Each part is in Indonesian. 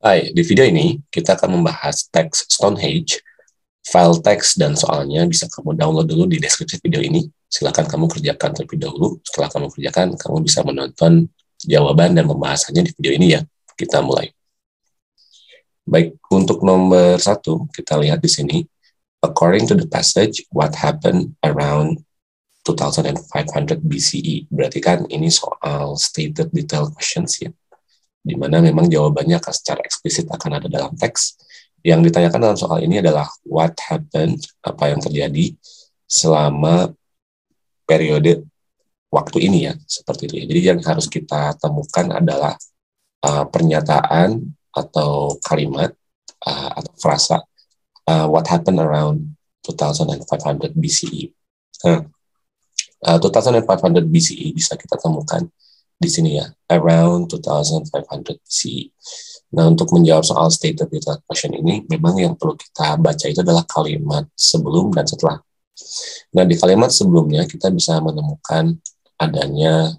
Hai, di video ini kita akan membahas teks Stonehenge. File teks dan soalnya bisa kamu download dulu di deskripsi video ini. Silahkan kamu kerjakan terlebih dahulu. Setelah kamu kerjakan, kamu bisa menonton jawaban dan pembahasannya di video ini ya. Kita mulai. Baik, untuk nomor satu, kita lihat di sini. According to the passage, what happened around 2500 BCE. Berarti kan ini soal stated detail questions ya di mana memang jawabannya akan secara eksplisit akan ada dalam teks. Yang ditanyakan dalam soal ini adalah what happened, apa yang terjadi selama periode waktu ini ya, seperti itu ya. Jadi yang harus kita temukan adalah uh, pernyataan atau kalimat uh, atau frasa uh, what happened around 2500 BCE. Nah, uh, 2500 BCE bisa kita temukan di sini ya, around 2500 BC. Nah, untuk menjawab soal stated data question ini, memang yang perlu kita baca itu adalah kalimat sebelum dan setelah. Nah, di kalimat sebelumnya kita bisa menemukan adanya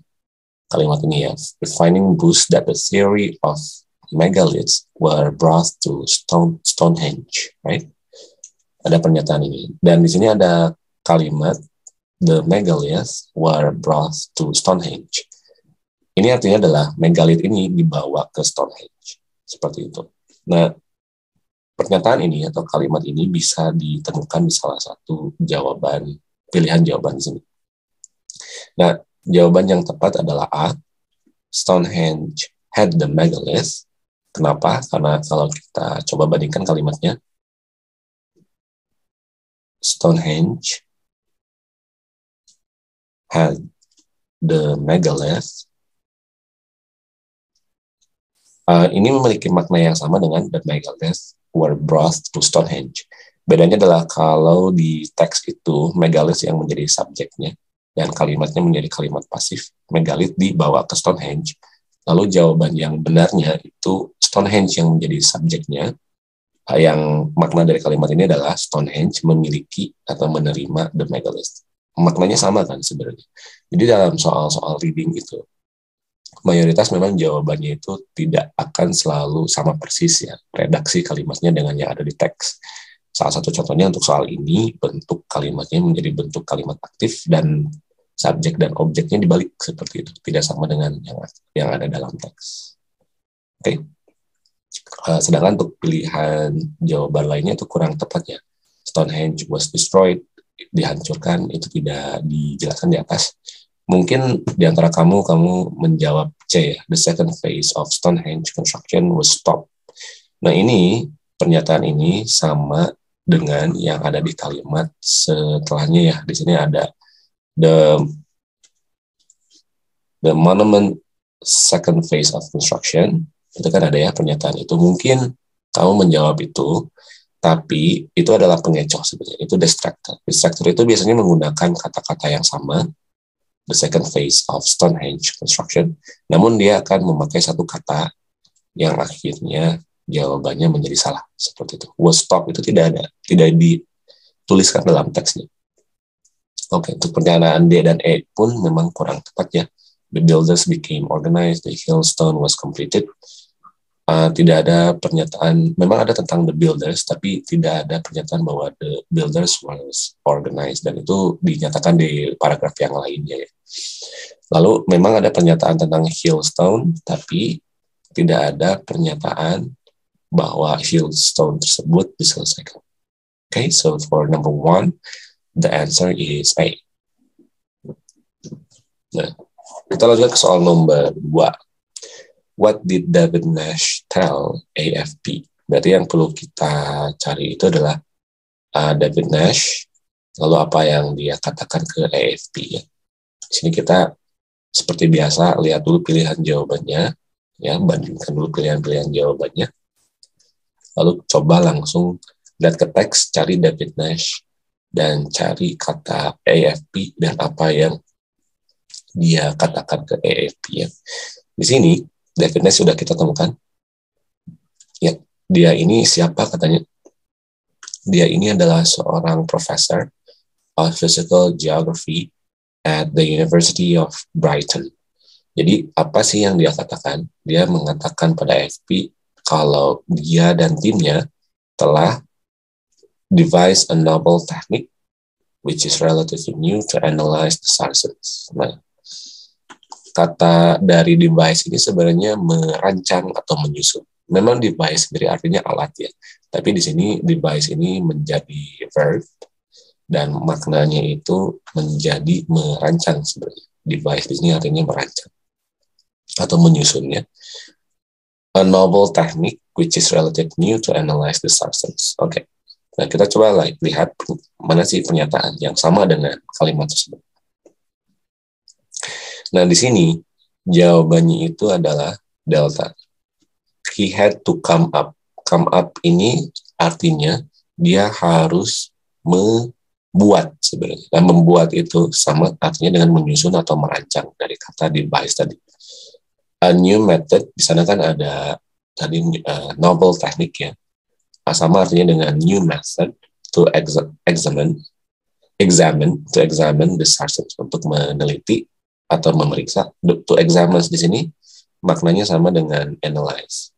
kalimat ini ya, defining boost that the theory of megaliths were brought to Stone, Stonehenge, right? Ada pernyataan ini. Dan di sini ada kalimat the megaliths were brought to Stonehenge. Ini artinya adalah megalit ini dibawa ke Stonehenge. Seperti itu. Nah, pernyataan ini atau kalimat ini bisa ditemukan di salah satu jawaban, pilihan jawaban di sini. Nah, jawaban yang tepat adalah A. Stonehenge had the megalith. Kenapa? Karena kalau kita coba bandingkan kalimatnya, Stonehenge had the megalith Uh, ini memiliki makna yang sama dengan The Megalith were brought to Stonehenge. Bedanya adalah kalau di teks itu megalith yang menjadi subjeknya dan kalimatnya menjadi kalimat pasif, megalith dibawa ke Stonehenge. Lalu jawaban yang benarnya itu Stonehenge yang menjadi subjeknya. Uh, yang makna dari kalimat ini adalah Stonehenge memiliki atau menerima the megalith. Maknanya sama kan sebenarnya. Jadi dalam soal-soal reading itu mayoritas memang jawabannya itu tidak akan selalu sama persis ya redaksi kalimatnya dengan yang ada di teks. Salah satu contohnya untuk soal ini bentuk kalimatnya menjadi bentuk kalimat aktif dan subjek dan objeknya dibalik seperti itu tidak sama dengan yang yang ada dalam teks. Oke. Okay. Uh, sedangkan untuk pilihan jawaban lainnya itu kurang tepat ya. Stonehenge was destroyed, dihancurkan itu tidak dijelaskan di atas Mungkin di antara kamu, kamu menjawab C ya, the second phase of Stonehenge construction was stopped. Nah ini, pernyataan ini sama dengan yang ada di kalimat setelahnya ya. Di sini ada the the monument second phase of construction. Itu kan ada ya pernyataan itu. Mungkin kamu menjawab itu, tapi itu adalah pengecoh sebenarnya. Itu distractor. Distractor itu biasanya menggunakan kata-kata yang sama, the second phase of Stonehenge construction. Namun dia akan memakai satu kata yang akhirnya jawabannya menjadi salah seperti itu. Was stop itu tidak ada, tidak dituliskan dalam teksnya. Oke, untuk pernyataan D dan E pun memang kurang tepat ya. The builders became organized, the hillstone was completed. Uh, tidak ada pernyataan, memang ada tentang the builders, tapi tidak ada pernyataan bahwa the builders was organized dan itu dinyatakan di paragraf yang lainnya ya. Lalu memang ada pernyataan tentang Hillstone, tapi tidak ada pernyataan bahwa Hillstone tersebut diselesaikan. Okay, so for number one, the answer is A. Nah, kita lanjut ke soal nomor dua. What did David Nash tell AFP? Berarti yang perlu kita cari itu adalah uh, David Nash, lalu apa yang dia katakan ke AFP ya. Di sini kita seperti biasa lihat dulu pilihan jawabannya, ya bandingkan dulu pilihan-pilihan jawabannya. Lalu coba langsung lihat ke teks, cari David Nash, dan cari kata AFP dan apa yang dia katakan ke AFP ya. Di sini David Nash sudah kita temukan. Ya, dia ini siapa katanya? Dia ini adalah seorang profesor of physical geography at the University of Brighton. Jadi apa sih yang dia katakan? Dia mengatakan pada FP kalau dia dan timnya telah devise a novel technique which is relatively new to analyze the sources. Nah, kata dari device ini sebenarnya merancang atau menyusun. Memang device sendiri artinya alat ya, tapi di sini device ini menjadi verb dan maknanya itu menjadi merancang sebenarnya. Device di sini artinya merancang atau menyusunnya. A novel technique which is relatively new to analyze the substance. Oke. Okay. Nah, kita coba lihat mana sih pernyataan yang sama dengan kalimat tersebut. Nah, di sini jawabannya itu adalah delta. He had to come up. Come up ini artinya dia harus membuat sebenarnya. Dan membuat itu sama artinya dengan menyusun atau merancang dari kata device tadi. A new method di sana kan ada tadi uh, novel teknik ya sama artinya dengan new method to examine examine to examine the sources untuk meneliti atau memeriksa to examine di sini maknanya sama dengan analyze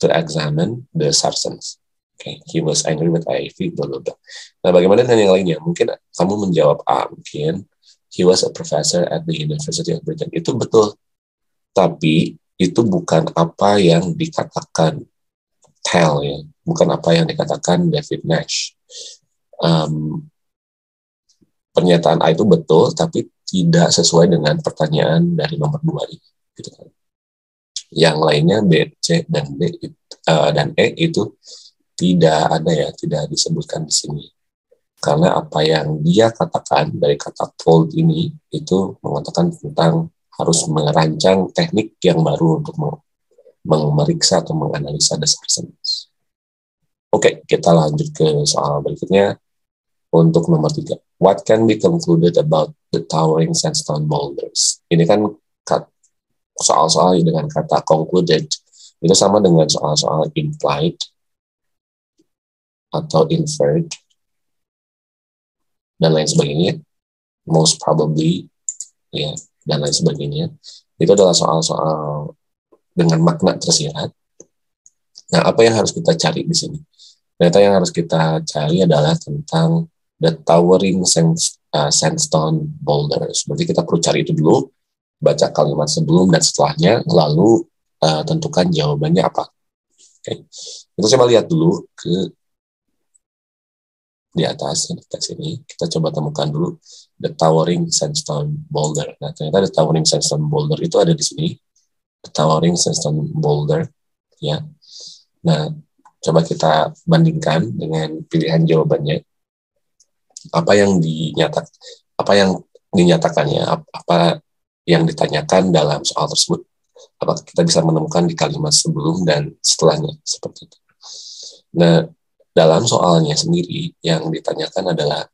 to examine the sources Okay, he was angry with Ivy, blah, blah, blah. Nah, bagaimana dengan yang lainnya? Mungkin kamu menjawab A, mungkin he was a professor at the University of Britain. Itu betul. Tapi itu bukan apa yang dikatakan tell ya, bukan apa yang dikatakan David Nash. Um, pernyataan A itu betul, tapi tidak sesuai dengan pertanyaan dari nomor dua ini. Gitu kan. Yang lainnya B, C, dan D uh, dan E itu tidak ada ya, tidak disebutkan di sini. Karena apa yang dia katakan dari kata told ini itu mengatakan tentang harus merancang teknik yang baru untuk memeriksa atau menganalisa dasar science. Oke, kita lanjut ke soal berikutnya. Untuk nomor tiga, what can be concluded about the towering sandstone boulders? Ini kan soal-soal dengan kata concluded itu sama dengan soal-soal implied atau inferred dan lain sebagainya most probably ya dan lain sebagainya itu adalah soal-soal dengan makna tersirat. Nah, apa yang harus kita cari di sini? Ternyata yang harus kita cari adalah tentang the towering uh, sandstone boulders. Berarti kita perlu cari itu dulu, baca kalimat sebelum dan setelahnya, lalu uh, tentukan jawabannya apa. Oke, okay. kita coba lihat dulu ke di atas di teks ini kita coba temukan dulu the towering sandstone boulder. Nah ternyata the towering sandstone boulder itu ada di sini towering sandstone boulder ya. Nah, coba kita bandingkan dengan pilihan jawabannya. Apa yang dinyatak apa yang dinyatakannya, apa yang ditanyakan dalam soal tersebut. Apakah kita bisa menemukan di kalimat sebelum dan setelahnya seperti itu. Nah, dalam soalnya sendiri yang ditanyakan adalah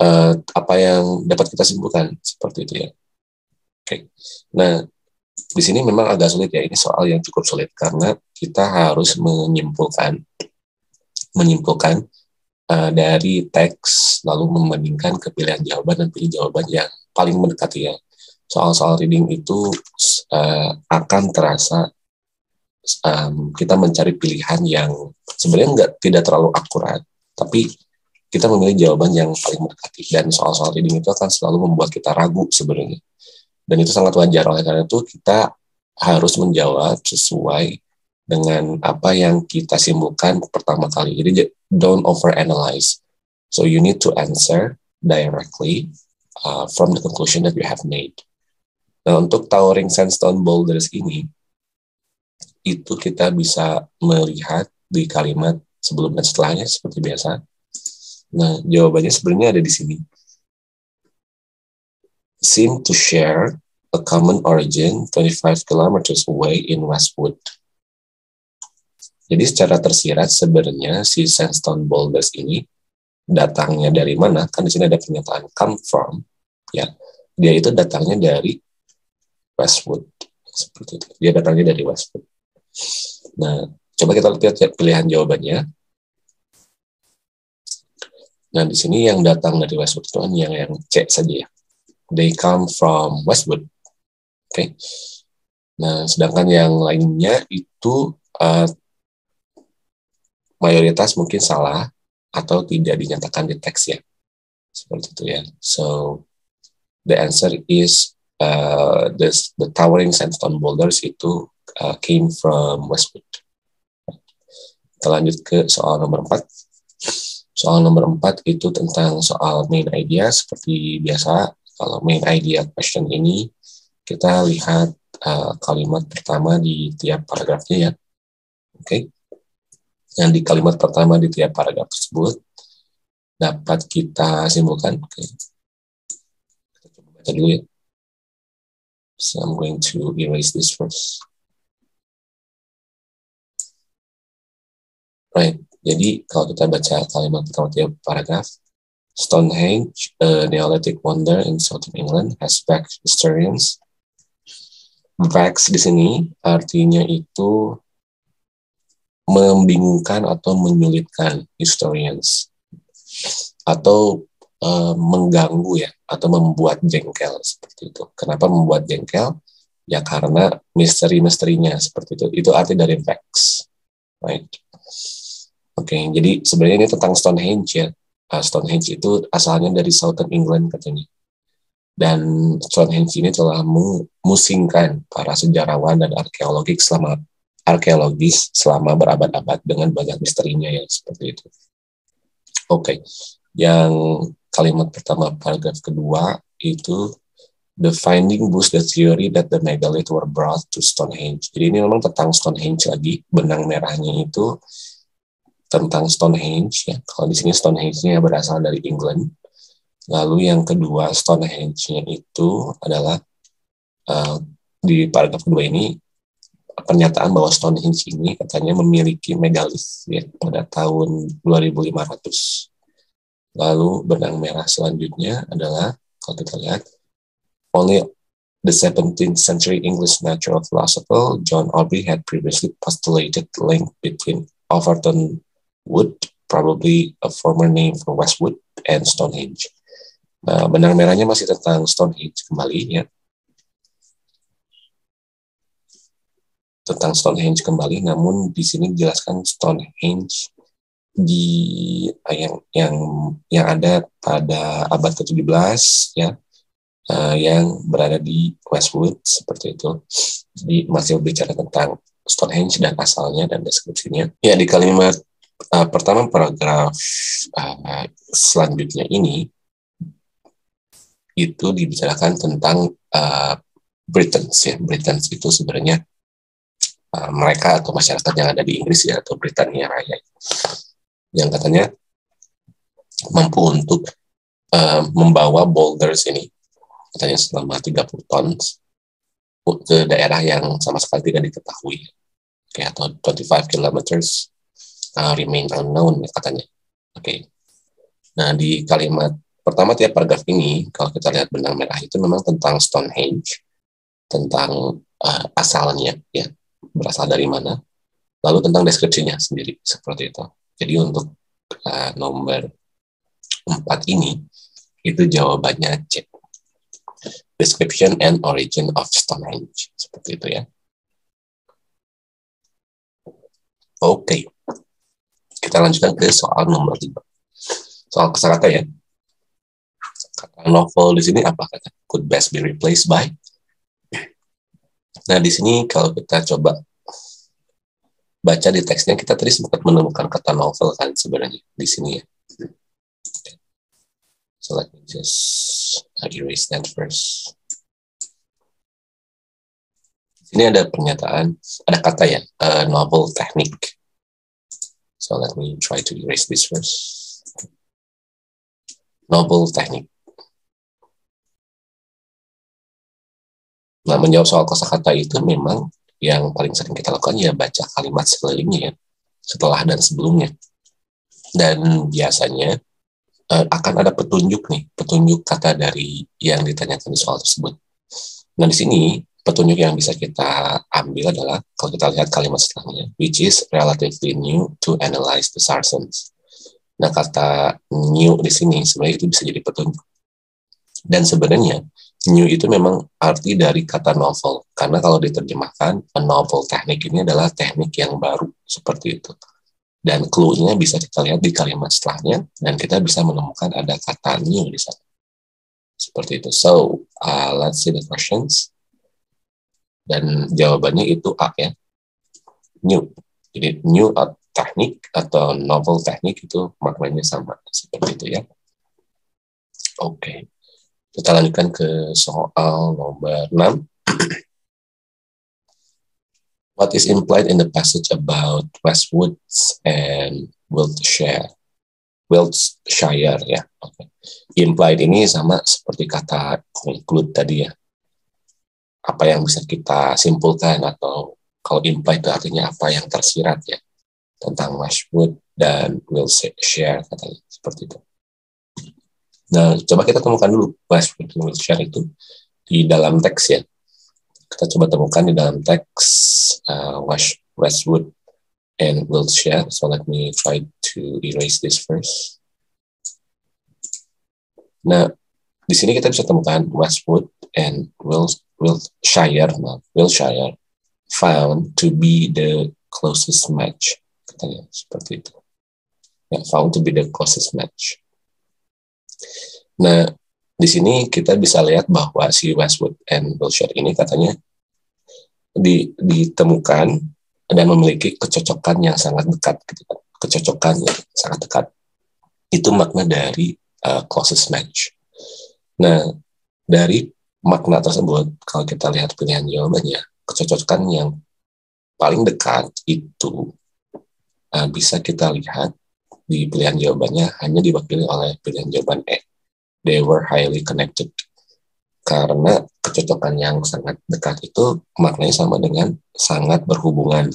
uh, apa yang dapat kita simpulkan seperti itu ya. Oke. Nah, di sini memang agak sulit ya ini soal yang cukup sulit karena kita harus menyimpulkan menyimpulkan uh, dari teks lalu membandingkan kepilihan jawaban dan pilih jawaban yang paling mendekati ya. Soal-soal reading itu uh, akan terasa um, kita mencari pilihan yang sebenarnya enggak tidak terlalu akurat tapi kita memilih jawaban yang paling mendekati. Dan soal-soal reading itu akan selalu membuat kita ragu sebenarnya. Dan itu sangat wajar. Oleh karena itu kita harus menjawab sesuai dengan apa yang kita simpulkan pertama kali. Jadi don't overanalyze. So you need to answer directly uh, from the conclusion that you have made. Nah untuk towering sandstone boulders ini itu kita bisa melihat di kalimat sebelum dan setelahnya seperti biasa. Nah jawabannya sebenarnya ada di sini seem to share a common origin 25 kilometers away in Westwood. Jadi secara tersirat sebenarnya si sandstone boulders ini datangnya dari mana? Kan di sini ada pernyataan come from, ya. Dia itu datangnya dari Westwood, seperti itu. Dia datangnya dari Westwood. Nah, coba kita lihat pilihan jawabannya. Nah, di sini yang datang dari Westwood itu hanya yang, yang C saja ya they come from Westwood. Oke. Okay. Nah, sedangkan yang lainnya itu uh, mayoritas mungkin salah atau tidak dinyatakan di teks ya. Seperti itu ya. So, the answer is uh, the, the towering sandstone boulders itu uh, came from Westwood. Kita lanjut ke soal nomor 4. Soal nomor 4 itu tentang soal main idea. Seperti biasa, kalau main idea question ini, kita lihat uh, kalimat pertama di tiap paragrafnya ya. Oke. Okay. Yang di kalimat pertama di tiap paragraf tersebut dapat kita simpulkan. Okay. Kita coba baca dulu ya. So I'm going to erase this first. Right. Jadi kalau kita baca kalimat pertama tiap paragraf, Stonehenge, a Neolithic wonder in southern England, has backed historians Vex di sini artinya itu membingungkan atau menyulitkan historians atau uh, mengganggu ya atau membuat jengkel seperti itu. Kenapa membuat jengkel? Ya karena misteri-misterinya seperti itu. Itu arti dari vex. Right. Oke, okay, jadi sebenarnya ini tentang Stonehenge ya. Uh, Stonehenge itu asalnya dari Southern England katanya dan Stonehenge ini telah memusingkan para sejarawan dan arkeologi selama arkeologis selama berabad-abad dengan banyak misterinya yang seperti itu. Oke, okay. yang kalimat pertama paragraf kedua itu the finding boosts the theory that the megalith were brought to Stonehenge. Jadi ini memang tentang Stonehenge lagi, benang merahnya itu tentang Stonehenge ya. Kalau di sini Stonehenge-nya berasal dari England Lalu yang kedua Stonehenge-nya itu adalah uh, di paragraf kedua ini pernyataan bahwa Stonehenge ini katanya memiliki megalith ya pada tahun 2500. Lalu benang merah selanjutnya adalah kalau kita lihat only the 17th century English natural philosopher John Aubrey had previously postulated link between Overton Wood, probably a former name for Westwood, and Stonehenge. Nah, benang merahnya masih tentang Stonehenge kembali ya. Tentang Stonehenge kembali, namun di sini dijelaskan Stonehenge di yang yang yang ada pada abad ke-17 ya uh, yang berada di Westwood seperti itu. Jadi masih berbicara tentang Stonehenge dan asalnya dan deskripsinya. Ya di kalimat uh, pertama paragraf uh, selanjutnya ini itu dibicarakan tentang uh, Britons ya. Britons itu sebenarnya uh, mereka atau masyarakat yang ada di Inggris ya atau Britania Raya. Yang katanya mampu untuk uh, membawa boulders ini katanya selama 30 ton ke daerah yang sama sekali tidak diketahui. Kayak atau 25 kilometers uh, remain unknown katanya. Oke. Okay. nah di kalimat Pertama tiap paragraf ini, kalau kita lihat benang merah itu memang tentang Stonehenge, tentang uh, asalnya, ya berasal dari mana, lalu tentang deskripsinya sendiri seperti itu. Jadi untuk uh, nomor empat ini itu jawabannya C. Description and origin of Stonehenge seperti itu ya. Oke, okay. kita lanjutkan ke soal nomor tiga. Soal kesakata ya kata novel di sini apa kata could best be replaced by nah di sini kalau kita coba baca di teksnya kita tadi sempat menemukan kata novel kan sebenarnya di sini ya. So let me just erase that first. Ini ada pernyataan ada kata ya uh, novel technique so let me try to erase this first. Novel technique Nah, menjawab soal kosakata itu memang yang paling sering kita lakukan ya baca kalimat sekelilingnya ya, setelah dan sebelumnya. Dan biasanya uh, akan ada petunjuk nih, petunjuk kata dari yang ditanyakan di soal tersebut. Nah, di sini petunjuk yang bisa kita ambil adalah kalau kita lihat kalimat setelahnya, which is relatively new to analyze the Sarsens. Nah, kata new di sini sebenarnya itu bisa jadi petunjuk. Dan sebenarnya new itu memang arti dari kata novel. Karena kalau diterjemahkan a novel teknik ini adalah teknik yang baru seperti itu. Dan clue-nya bisa kita lihat di kalimat setelahnya dan kita bisa menemukan ada kata new di sana. Seperti itu. So uh, let's see the questions. Dan jawabannya itu A ya. New. Jadi new teknik atau novel teknik itu maknanya sama. Seperti itu ya. Oke. okay. Kita lanjutkan ke soal nomor 6. What is implied in the passage about Westwoods and Wiltshire? Wiltshire ya. Okay. Implied ini sama seperti kata conclude tadi ya. Apa yang bisa kita simpulkan atau kalau implied itu artinya apa yang tersirat ya tentang Westwood dan Wiltshire katanya seperti itu. Nah, coba kita temukan dulu and Wiltshire itu di dalam teks ya. Kita coba temukan di dalam teks uh, Westwood and Wiltshire. So let me try to erase this first. Nah, di sini kita bisa temukan Westwood and Wiltshire, Wiltshire found to be the closest match. Katanya seperti itu. Ya, found to be the closest match. Nah, di sini kita bisa lihat bahwa si Westwood and Wilshire ini katanya di, ditemukan dan memiliki kecocokan yang sangat dekat, gitu kan. kecocokan yang sangat dekat. Itu makna dari uh, closest match. Nah, dari makna tersebut, kalau kita lihat pilihan jawabannya, kecocokan yang paling dekat itu uh, bisa kita lihat di pilihan jawabannya hanya diwakili oleh pilihan jawaban E. They were highly connected. Karena kecocokan yang sangat dekat itu maknanya sama dengan sangat berhubungan.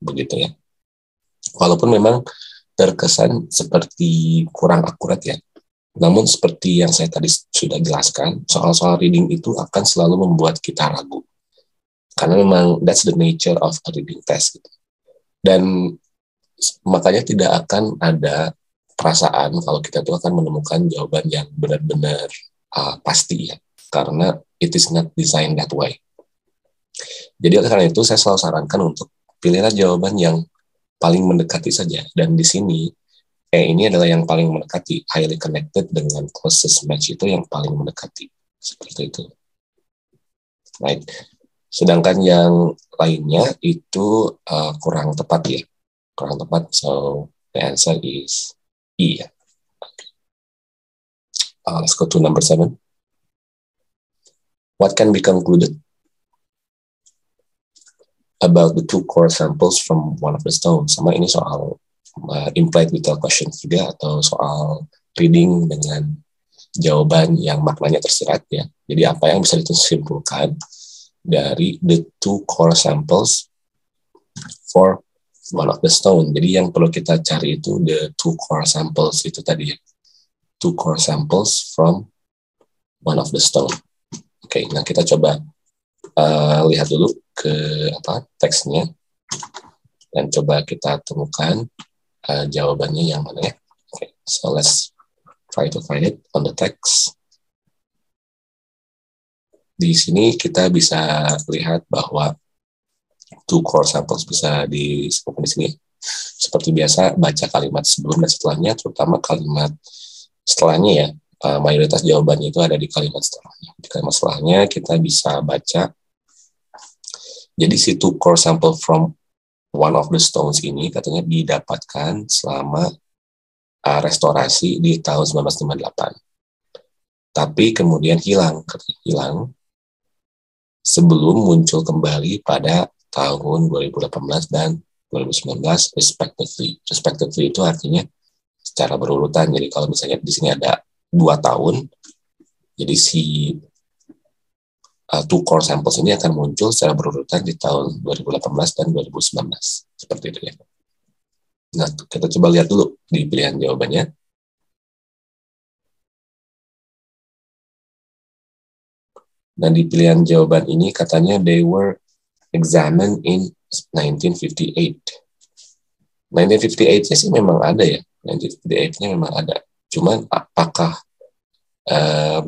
Begitu ya. Walaupun memang terkesan seperti kurang akurat ya. Namun seperti yang saya tadi sudah jelaskan, soal-soal reading itu akan selalu membuat kita ragu. Karena memang that's the nature of a reading test. Gitu. Dan makanya tidak akan ada perasaan kalau kita tuh akan menemukan jawaban yang benar-benar uh, pasti ya karena it is not designed that way. Jadi oleh karena itu saya selalu sarankan untuk pilihlah jawaban yang paling mendekati saja dan di sini eh ini adalah yang paling mendekati highly connected dengan closest match itu yang paling mendekati seperti itu. Right. Sedangkan yang lainnya itu uh, kurang tepat ya kurang tepat. So the answer is E. Uh, let's go to number seven. What can be concluded about the two core samples from one of the stones? Sama ini soal uh, implied detail question juga atau soal reading dengan jawaban yang maknanya tersirat ya. Jadi apa yang bisa disimpulkan dari the two core samples for one of the stone. Jadi yang perlu kita cari itu the two core samples itu tadi. Two core samples from one of the stone. Oke, okay, nah kita coba uh, lihat dulu ke apa teksnya dan coba kita temukan uh, jawabannya yang mana ya. Okay, so let's try to find it on the text. Di sini kita bisa lihat bahwa two core samples bisa disebutkan di sini. Seperti biasa, baca kalimat sebelum dan setelahnya, terutama kalimat setelahnya ya. Uh, mayoritas jawabannya itu ada di kalimat setelahnya. Di kalimat setelahnya kita bisa baca. Jadi si two core sample from one of the stones ini katanya didapatkan selama uh, restorasi di tahun 1958. Tapi kemudian hilang, hilang sebelum muncul kembali pada tahun 2018 dan 2019 respectively. Respectively itu artinya secara berurutan. Jadi kalau misalnya di sini ada dua tahun, jadi si uh, two core samples ini akan muncul secara berurutan di tahun 2018 dan 2019. Seperti itu ya. Nah, kita coba lihat dulu di pilihan jawabannya. Nah, di pilihan jawaban ini katanya they were examined in 1958. 1958-nya sih memang ada ya. 1958-nya memang ada. Cuman apakah uh,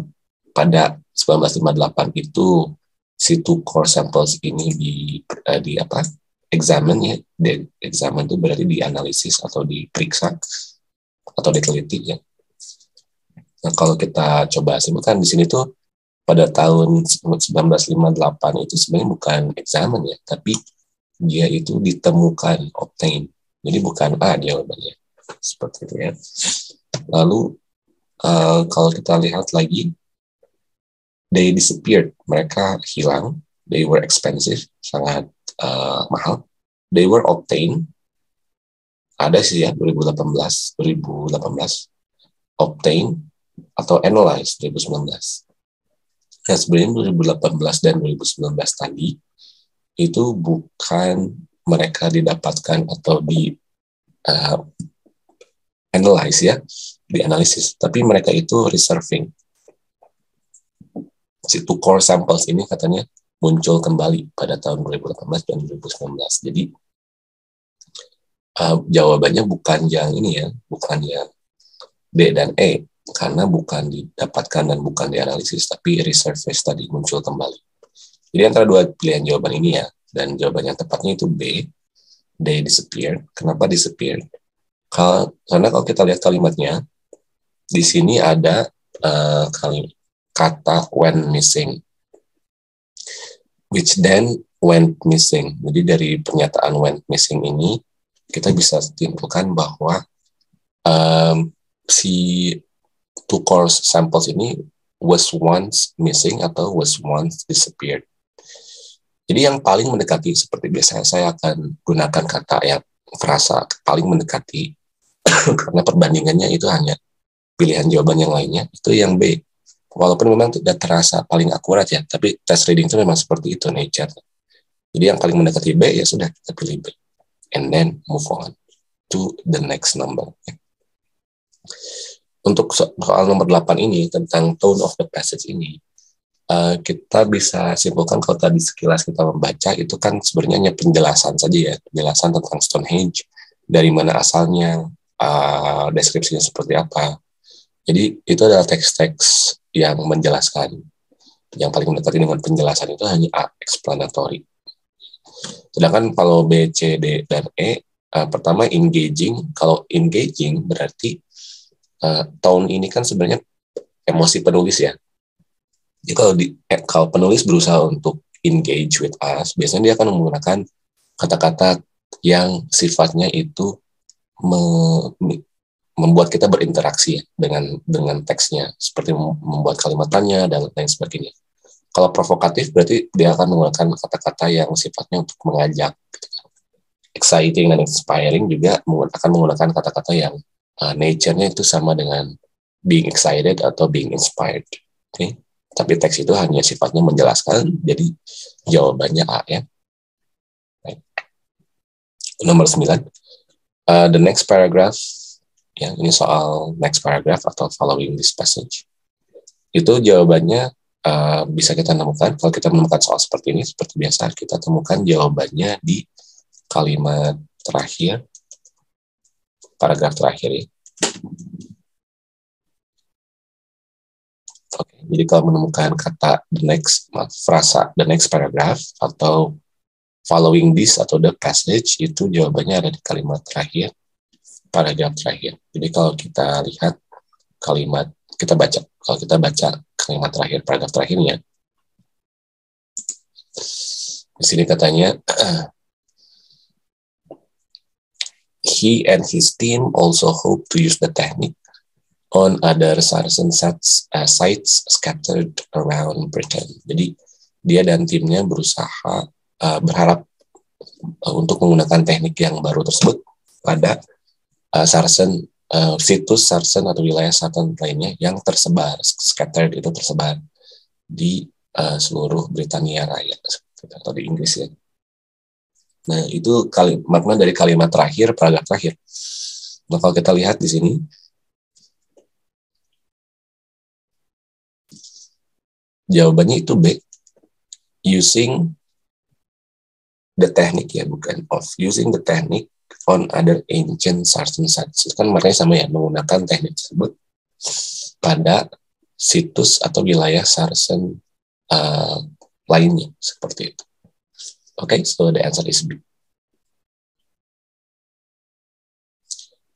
pada 1958 itu si two core samples ini di uh, di apa examine ya di examine itu berarti dianalisis atau diperiksa atau diteliti ya nah kalau kita coba simpulkan di sini tuh pada tahun 1958 itu sebenarnya bukan examine ya tapi dia itu ditemukan obtain jadi bukan A jawabannya seperti itu ya lalu uh, kalau kita lihat lagi they disappeared. Mereka hilang. They were expensive, sangat uh, mahal. They were obtained. Ada sih ya 2018, 2018 obtain atau analyze 2019. Nah sebenarnya 2018 dan 2019 tadi itu bukan mereka didapatkan atau di uh, analyze ya, dianalisis, tapi mereka itu reserving si two core samples ini katanya muncul kembali pada tahun 2018 dan 2019. Jadi uh, jawabannya bukan yang ini ya, bukan yang B dan E, karena bukan didapatkan dan bukan dianalisis, tapi resurface tadi muncul kembali. Jadi antara dua pilihan jawaban ini ya, dan jawaban yang tepatnya itu B, they disappeared. Kenapa disappeared? Karena kalau kita lihat kalimatnya, di sini ada uh, kata when missing. Which then went missing. Jadi dari pernyataan went missing ini kita bisa simpulkan bahwa um, si two core samples ini was once missing atau was once disappeared. Jadi yang paling mendekati seperti biasa saya akan gunakan kata yang frasa paling mendekati karena perbandingannya itu hanya pilihan jawaban yang lainnya itu yang B walaupun memang tidak terasa paling akurat ya, tapi test reading itu memang seperti itu nature. Jadi yang paling mendekati B ya sudah kita pilih B, and then move on to the next number. Untuk soal nomor 8 ini tentang tone of the passage ini, uh, kita bisa simpulkan kalau tadi sekilas kita membaca itu kan sebenarnya hanya penjelasan saja ya, penjelasan tentang Stonehenge, dari mana asalnya, uh, deskripsinya seperti apa. Jadi itu adalah teks-teks yang menjelaskan. Yang paling mendekati dengan penjelasan itu hanya A, explanatory. Sedangkan kalau B, C, D, dan E, uh, pertama engaging. Kalau engaging berarti uh, tone ini kan sebenarnya emosi penulis ya. Jadi kalau di, eh, kalau penulis berusaha untuk engage with us, biasanya dia akan menggunakan kata-kata yang sifatnya itu me, membuat kita berinteraksi ya dengan dengan teksnya seperti membuat kalimat tanya dan lain sebagainya. Kalau provokatif berarti dia akan menggunakan kata-kata yang sifatnya untuk mengajak. Exciting dan inspiring juga akan menggunakan kata-kata yang uh, nature-nya itu sama dengan being excited atau being inspired. Okay? Tapi teks itu hanya sifatnya menjelaskan, jadi jawabannya A ya. Right. Nomor 9. Uh, the next paragraph ya ini soal next paragraph atau following this passage itu jawabannya uh, bisa kita temukan kalau kita menemukan soal seperti ini seperti biasa kita temukan jawabannya di kalimat terakhir paragraf terakhir ya Oke, jadi kalau menemukan kata the next frasa the next paragraph atau following this atau the passage itu jawabannya ada di kalimat terakhir paragraf terakhir. Jadi kalau kita lihat kalimat kita baca, kalau kita baca kalimat terakhir paragraf terakhirnya, di sini katanya he and his team also hope to use the technique on other Saracen sites, uh, sites scattered around Britain. Jadi dia dan timnya berusaha uh, berharap uh, untuk menggunakan teknik yang baru tersebut pada uh, Sarsen uh, situs Sarsen atau wilayah Sarsen lainnya yang tersebar scattered itu tersebar di uh, seluruh Britania Raya atau di Inggris ya. Nah itu kali, makna dari kalimat terakhir paragraf terakhir. Nah kalau kita lihat di sini jawabannya itu B using the technique ya bukan of using the technique on other ancient Sarsen sites. Kan mereka sama ya menggunakan teknik tersebut pada situs atau wilayah Saracen uh, lainnya seperti itu. Okay, so the answer is B.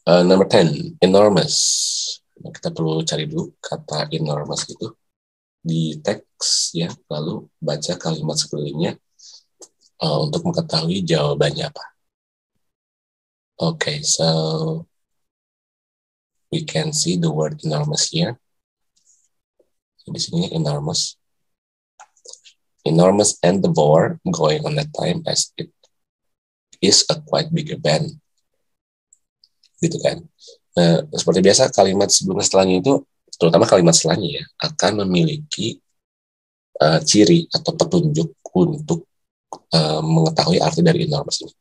Uh, number 10, enormous. Nah, kita perlu cari dulu kata enormous itu di teks ya, lalu baca kalimat sekelilingnya uh, untuk mengetahui jawabannya apa. Okay, so we can see the word enormous here. Di sini enormous. Enormous and the war going on that time as it is a quite bigger band. Gitu kan. Nah, seperti biasa kalimat sebelumnya setelahnya itu, terutama kalimat setelahnya ya, akan memiliki uh, ciri atau petunjuk untuk uh, mengetahui arti dari enormous ini.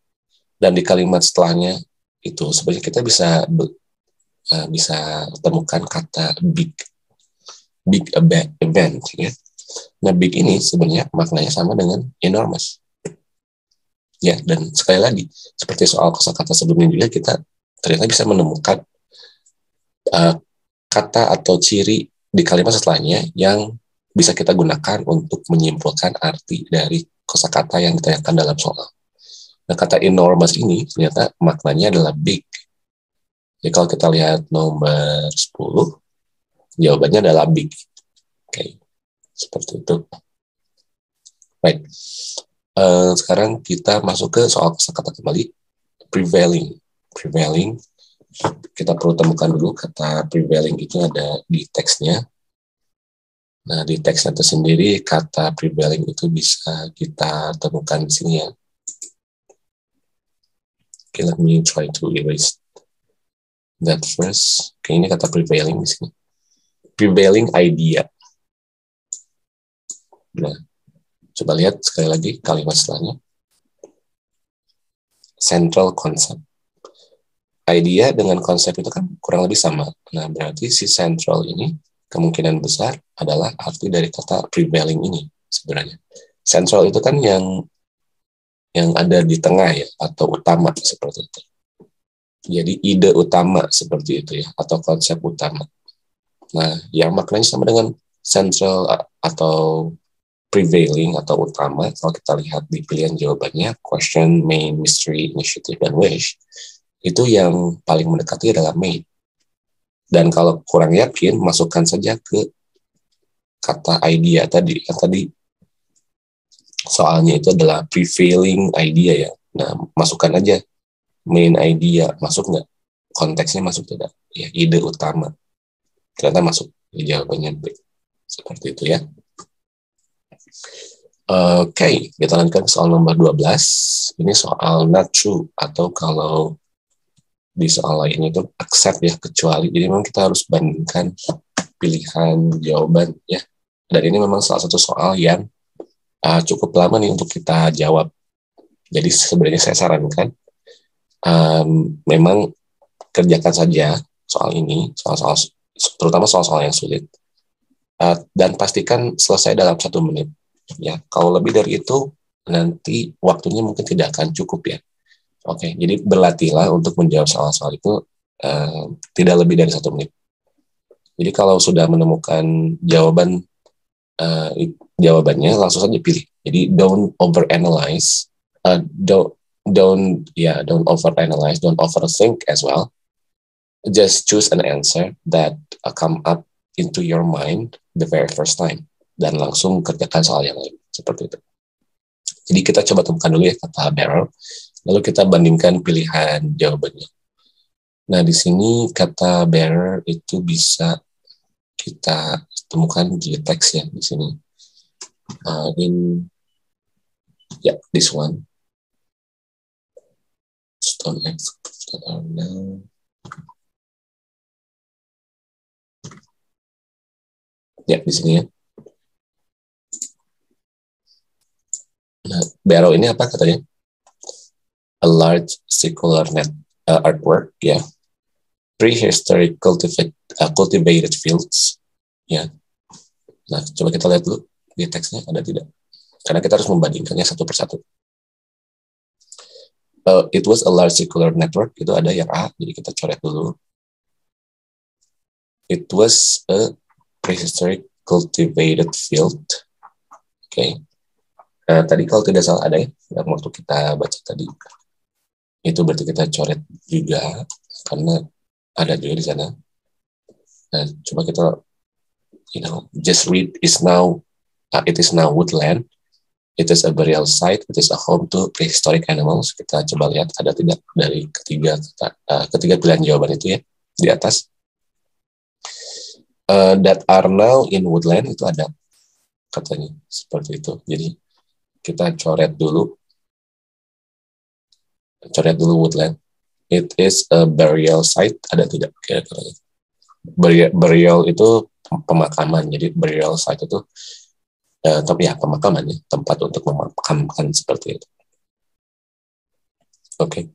Dan di kalimat setelahnya itu sebenarnya kita bisa uh, bisa temukan kata big big event ya. Nah big ini sebenarnya maknanya sama dengan enormous. Ya dan sekali lagi seperti soal kosakata sebelumnya juga kita ternyata bisa menemukan uh, kata atau ciri di kalimat setelahnya yang bisa kita gunakan untuk menyimpulkan arti dari kosakata yang ditanyakan dalam soal. Nah, kata enormous ini ternyata maknanya adalah big. Jadi kalau kita lihat nomor 10, jawabannya adalah big. Oke, okay. Seperti itu. Baik, uh, sekarang kita masuk ke soal kosakata kembali. Prevailing. Prevailing, kita perlu temukan dulu kata prevailing itu ada di teksnya Nah, di teks itu sendiri kata prevailing itu bisa kita temukan di sini ya. Okay, let me try to erase that first. Okay, ini kata prevailing di sini. Prevailing idea. Nah, coba lihat sekali lagi kalimat setelahnya. Central concept. Idea dengan konsep itu kan kurang lebih sama. Nah, berarti si central ini kemungkinan besar adalah arti dari kata prevailing ini sebenarnya. Central itu kan yang yang ada di tengah ya atau utama seperti itu. Jadi ide utama seperti itu ya atau konsep utama. Nah, yang maknanya sama dengan central atau prevailing atau utama kalau kita lihat di pilihan jawabannya question, main, mystery, initiative, dan wish itu yang paling mendekati adalah main dan kalau kurang yakin, masukkan saja ke kata idea tadi. Yang tadi soalnya itu adalah prevailing idea ya. Nah, masukkan aja main idea. Masuk nggak? Konteksnya masuk tidak? Ya, ide utama. Ternyata masuk. Jawabannya B. Seperti itu ya. Oke, okay, kita lanjutkan soal nomor 12. Ini soal not true atau kalau di soal lainnya itu accept ya kecuali. Jadi memang kita harus bandingkan pilihan jawaban ya. Dan ini memang salah satu soal yang uh, cukup lama nih untuk kita jawab. Jadi sebenarnya saya sarankan um, memang kerjakan saja soal ini soal-soal terutama soal-soal yang sulit uh, dan pastikan selesai dalam satu menit ya kalau lebih dari itu nanti waktunya mungkin tidak akan cukup ya Oke, jadi berlatihlah untuk menjawab soal-soal itu uh, tidak lebih dari satu menit. Jadi kalau sudah menemukan jawaban uh, jawabannya langsung saja pilih. Jadi don't overanalyze, uh, don't don't yeah don't overanalyze, don't overthink as well. Just choose an answer that uh, come up into your mind the very first time dan langsung kerjakan soal yang lain seperti itu. Jadi kita coba temukan dulu ya kata barrel Lalu kita bandingkan pilihan jawabannya. Nah, di sini kata bearer itu bisa kita temukan di teks ya di sini. Uh, in ya yeah, this one. Stone X Ya, di sini ya. Nah, barrow ini apa katanya? a large circular net uh, artwork, ya. Yeah. Prehistoric cultivate, uh, cultivated fields, ya. Yeah. Nah, coba kita lihat dulu di teksnya ada tidak? Karena kita harus membandingkannya satu persatu. Uh, it was a large circular network, itu ada yang A, jadi kita coret dulu. It was a prehistoric cultivated field. Oke. Okay. Nah, tadi kalau tidak salah ada ya, yang waktu kita baca tadi. Itu berarti kita coret juga, karena ada juga di sana. Nah, coba kita, you know, just read is now, uh, it is now woodland. It is a burial site. It is a home to prehistoric animals. Kita coba lihat ada tidak dari ketiga uh, ketiga pilihan jawaban itu ya di atas. Uh, that are now in woodland itu ada katanya seperti itu. Jadi kita coret dulu, coret dulu woodland. It is a burial site. Ada tidak kira-kira? Burial, burial itu pemakaman. Jadi burial site itu uh, tapi ya pemakaman ya, tempat untuk memakamkan seperti itu. Oke. Okay.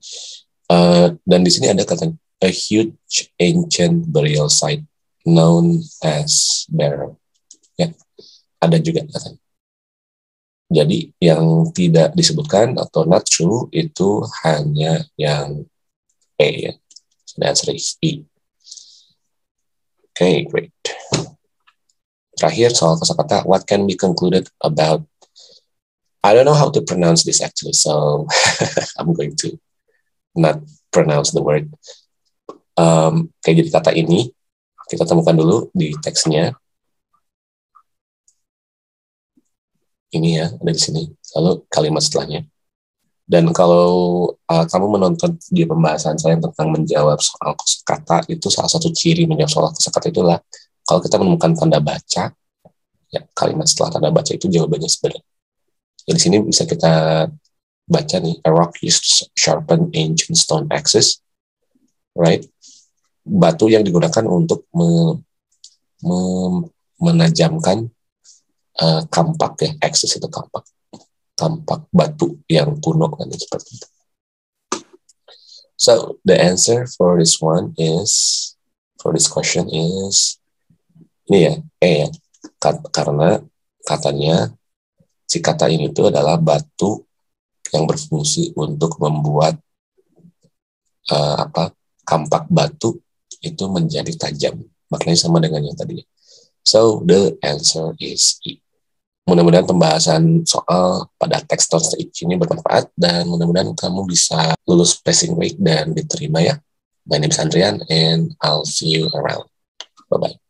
Uh, dan di sini ada kata a huge ancient burial site known as Barrow. Ya, ada juga katanya. Jadi yang tidak disebutkan atau not true itu hanya yang E ya. Answer is E. Okay, great. Terakhir soal kosakata, what can be concluded about I don't know how to pronounce this actually, so I'm going to not pronounce the word. Um, kayak jadi kata ini kita temukan dulu di teksnya. Ini ya, ada di sini. Lalu kalimat setelahnya. Dan kalau uh, kamu menonton di pembahasan saya tentang menjawab soal kata itu salah satu ciri menjawab soal kosakata itulah kalau kita menemukan tanda baca, ya kalimat setelah tanda baca itu jawabannya sebenarnya. Jadi di sini bisa kita baca nih, a rock used sharpen ancient stone axes, right? batu yang digunakan untuk me, me, menajamkan uh, kampak ya, akses itu kampak, kampak batu yang kuno kan seperti itu. So the answer for this one is for this question is ini ya E ya karena katanya si kata ini itu adalah batu yang berfungsi untuk membuat uh, apa kampak batu itu menjadi tajam. Maknanya sama dengan yang tadi. So, the answer is E. Mudah-mudahan pembahasan soal pada text stage ini bermanfaat dan mudah-mudahan kamu bisa lulus passing rate dan diterima ya. My name is Andrian and I'll see you around. Bye-bye.